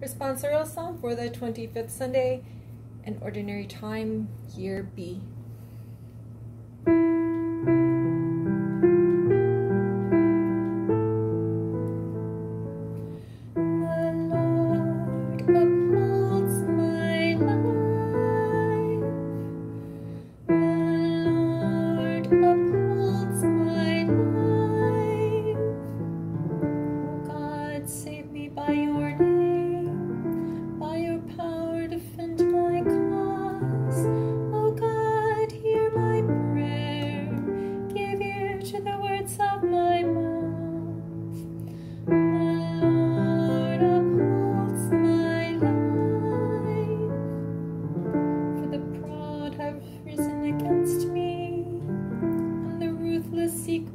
Responsorial Psalm for the 25th Sunday and Ordinary Time, Year B. The Lord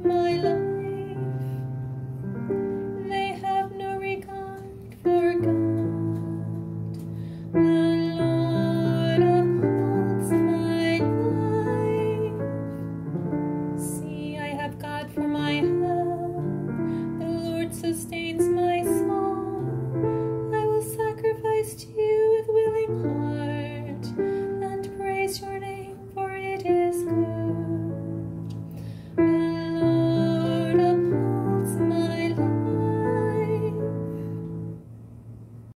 my life. They have no regard for God. The Lord upholds my life. See, I have God for my help. The Lord sustains my soul. I will sacrifice to you with willing heart.